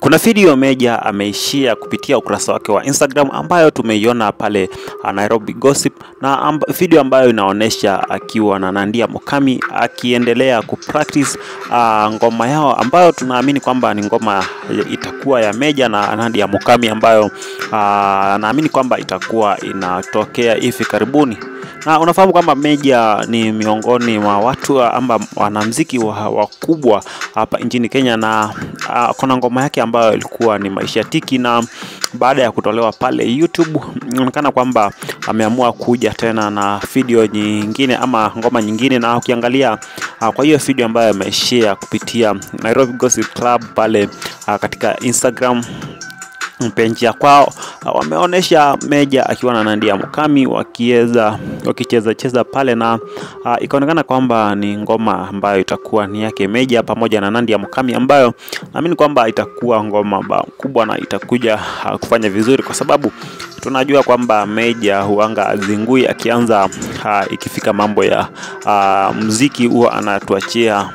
Kuna video Meja ameishia kupitia ukurasa wake wa Instagram ambayo tumeiona pale uh, Nairobi Gossip na amb video ambayo inaonyesha akiwa na Nandia Mukami akiendelea kupractice uh, ngoma yao ambayo tunaamini kwamba ni ngoma itakuwa ya Meja na Nandia Mukami ambayo uh, naamini kwamba itakuwa inatokea hivi karibuni. Na unafahamu kwamba Meja ni miongoni mwa watu ama wanamziki wakubwa wa hapa nchini Kenya, na uh, kuna ngoma yake ambayo ilikuwa ni maisha tiki, na baada ya kutolewa pale YouTube inaonekana kwamba ameamua kuja tena na video nyingine ama ngoma nyingine, na ukiangalia uh, kwa hiyo video ambayo ameshare kupitia Nairobi Gossip Club pale uh, katika Instagram mpenzi ya kwao wameonyesha Meja akiwa na Nandia Mukami wakiweza wakicheza cheza pale na uh, ikaonekana kwamba ni ngoma ambayo itakuwa ni yake Meja pamoja na Nandia Mukami, ambayo naamini kwamba itakuwa ngoma kubwa na itakuja uh, kufanya vizuri kwa sababu tunajua kwamba Meja huanga azingui akianza uh, ikifika mambo ya uh, muziki huwa anatuachia